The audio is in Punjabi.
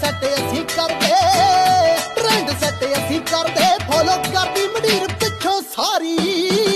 ਸੈੱਟ ਅਸੀਂ ਕਰਦੇ ਟ੍ਰੈਂਡ ਸੈੱਟ ਅਸੀਂ ਕਰਦੇ ਫੋਲੋ ਕਰਦੀ ਮੰਡੀਰ ਪਿੱਛੋਂ ਸਾਰੀ।